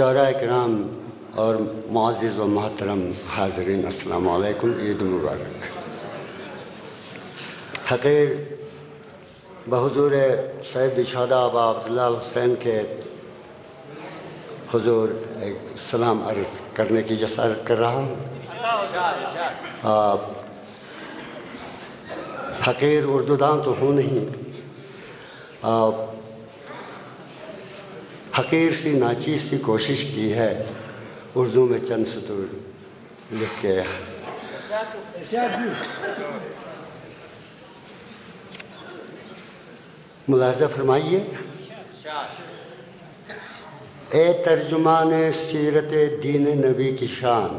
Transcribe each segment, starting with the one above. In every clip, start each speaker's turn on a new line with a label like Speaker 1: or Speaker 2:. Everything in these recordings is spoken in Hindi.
Speaker 1: शरा कराम और मुआज़ व मोहतरम हाजरीन असलकम ईद मुबारक हकीर बहजूर सैद शादा अबा अब्दुल्ला हुसैन के हुजूर एक सलाम अर्ज़ करने की जसारत कर रहा हूँ हकीर उर्दूदान तो हूँ नहीं हकीर सी, नाचीज सी कोशिश की है। उर्दू में चंद सतूर लिख के मुलाजा फरमाइए। ए तर्जुमान सीरत दीन नबी की शान।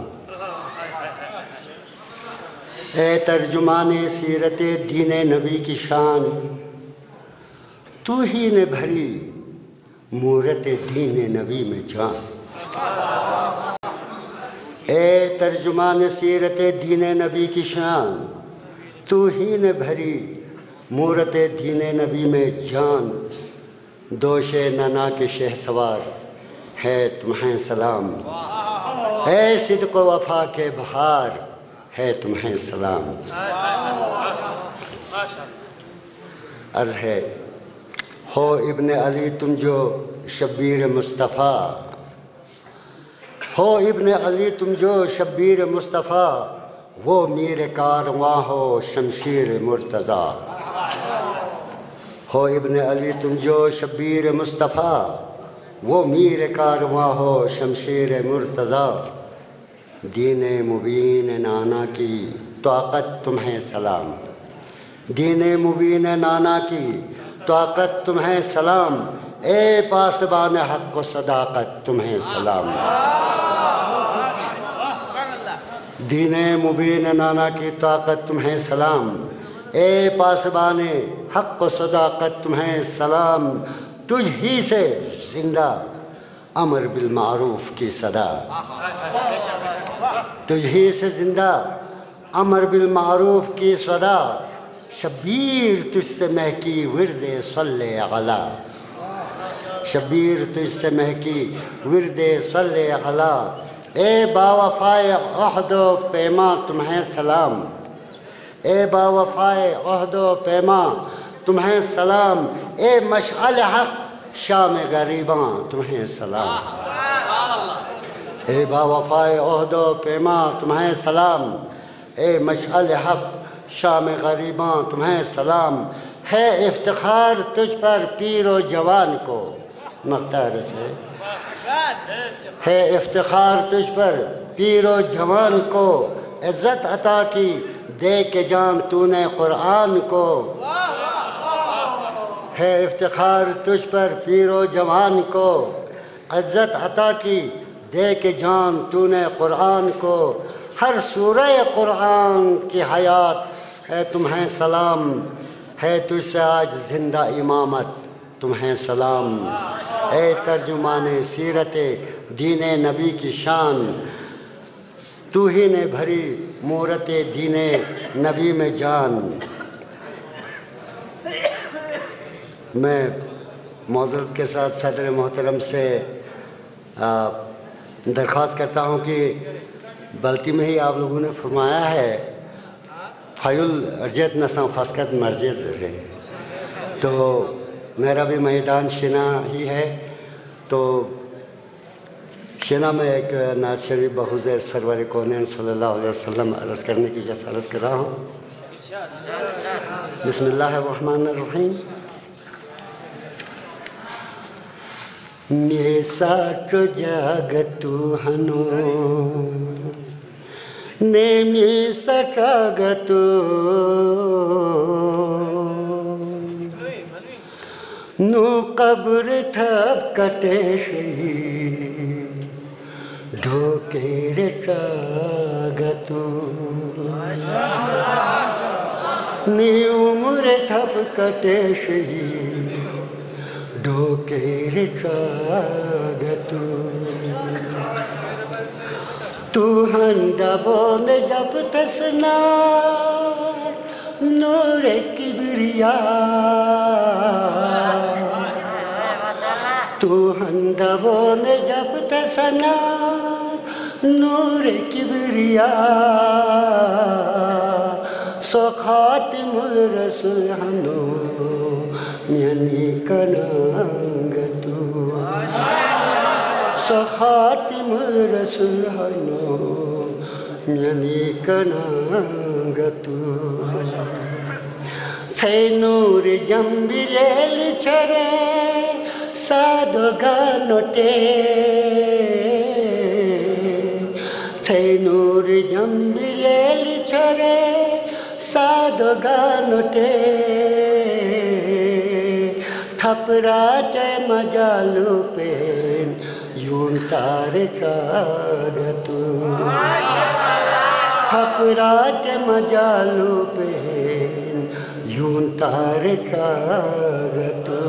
Speaker 1: ए तर्जुमान सीरत दीन नबी की शान। तू ही ने भरी मूरत दीन नबी में जान ए तर्जुमान सीरत दीन नबी की शान, तू ही ने भरी मूरत दीन नबी में जान। दोष नना के शह सवार है तुम्हें सलाम। है सिद्क वफा के बहार है तुम्हें सलाम। अर्ज़ है हो इब्न अली तुम जो शब्बीर मुस्तफ़ा। हो इब्न अली तुम जो शब्बीर मुस्तफ़ा, वो मीर कारवां हो शमशीर मुर्तज़ा। हो इब्न अली तुम जो शब्बीर मुस्तफ़ा, वो मीर कारवां हो शमशीर मुर्तज़ा। दीन मुबीन नाना की ताकत तुम्हें सलाम। दीन मुबीन नाना की ताकत तुम्हें सलाम। ए पासबान हक सदाकत तुम्हें सलाम। दीन मुबीन नाना की ताकत तुम्हें सलाम। ए पासबान हक सदाकत तुम्हें सलाम। तुझ ही से ज़िंदा, अमर बिल मारूफ की सदा। तुझ ही से ज़िंदा, अमर बिल मारूफ की सदा। शबीर तुझसे महकी विरद सल्ले अला। शबीर तुझसे महकी विरद सल्ले अला। ए बावफ़ाए अहदो पैमा, तुम्हें सलाम। ए बावफ़ाए अहदो पैमा, तुम्हें सलाम। ए मशअल हक, शाम गरीबा, तुम्हें सलाम। ए बावफ़ाए अहदो पैमा, तुम्हें सलाम। ए मशअल हक शाम गरीबा, तुम्हें सलाम। है इफ्तार तुझ पर पीर जवान को। मख्तार से। है इफ्तार तुझ पर पीर जवान को। इज़्ज़त अता की, दे के जान तूने कुरान को। है इफ्तार तुझ पर पीर जवान को। इज़्ज़त अता की, दे के जान तूने कुरान को। हर सूरह कुरान की हयात है तुम्हें सलाम। है तुझसे आज ज़िंदा इमामत। तुम्हें सलाम। है तर्जुमान सीरत, दीन नबी की शान। तू ही ने भरी मूरत दीन नबी में जान। मैं मौजूद के साथ सदर मोहतरम से दरख्वास्त करता हूँ कि बल्कि में ही आप लोगों ने फरमाया है फ़ायुल अर्जत नसा फसकत मर्जत रहे। तो मेरा भी मैदान शिना ही है। तो शिना में एक नाज शरीफ बहुज सरवर कौन सल्ला वसल्लम अर्ज़ करने की जसारत कर रहा हूँ। बिस्मिल्लाहिर्रहमानिर्रहीम। मेसाट जागतु हनो। নেমি সকাগত নু কবর থপ কটে সেই, ঢোকের চাগত। নি উমরে থপ কটে সেই, ঢোকের চাগত। तू हंदबोन जब तसना नूर किबरिया। तू हंदबोन जब तसना नूर किबरिया। सो खातिमुल रसूल हनो म्यनी कनांग तू। सो खातिमुल रसूल हनो म्यनी कनांग तू छैनूर जम्बिलेल छरे साधो गानोटे छैनूर जम्बिलेल छरे साधो गानोटे थपराटे मजालु पेन ঝুলতার চাঁদ তু ঠাকুরাত মজালু পেন ঝুলতার চাঁদ তু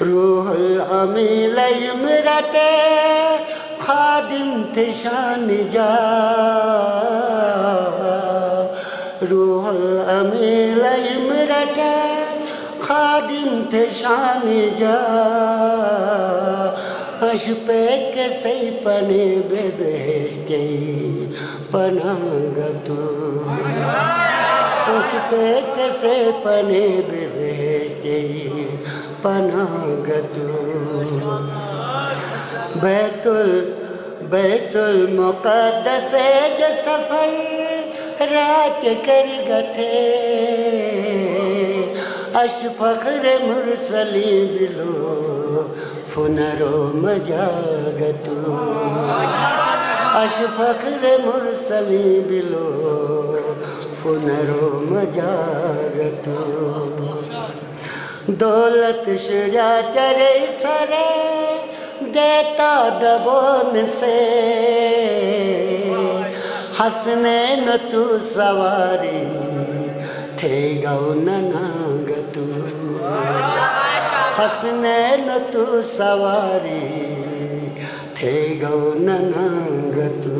Speaker 1: রুহল আমি লাইম রাতে খাদিম তেশান যা রুহল আমি লাইম রাতে খাদিম তেশান যা अश पे के सही पने बेबेस्ते पनागतू कैसे पने बेबेस्ते पनागतू बैतुल बैतुल मुक़द्दस जो सफ़र रात कर गथे। अश फख्र मुरसली बिलो फुनरो मजागतू। अश फख्र मुरसली बिलो। फुनरो मजागतू। दौलत शुरा चरे सरे, देता दबोन से। हंसने न तू सवारी, थे गौ ननागतू हंसने न तू सवारी, थे गौ ननागतू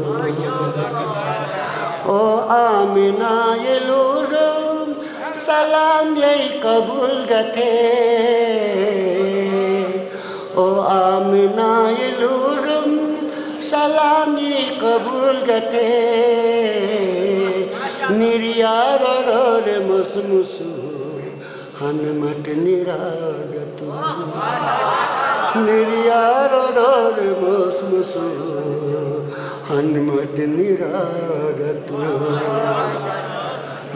Speaker 1: ओ आमिना, ये लूरुम सलाम यही कबूल गथे ओ आमिना, ये लूरुम सलाम ये कबूल गथे निर्यारोर मुसमुसु हनुमट निरागतु निर्यारोर मुसमुसु हनुमट निरागतु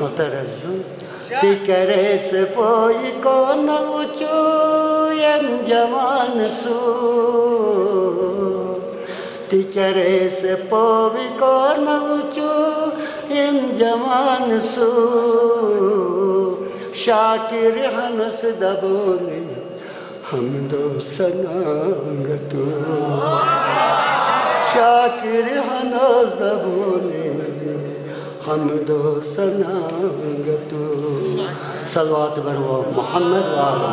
Speaker 1: मोतरजु तिकरे से पोई कौन ऊंचू यम जवान सू। तिचरे से पोवी कौन ऊंचू यम जवान सू। शाकिर हनस दबोने हम दो सनांगतू शाकिर हनस दबोने हम दो सनांगतू सलवात बरवा मोहम्मद वाला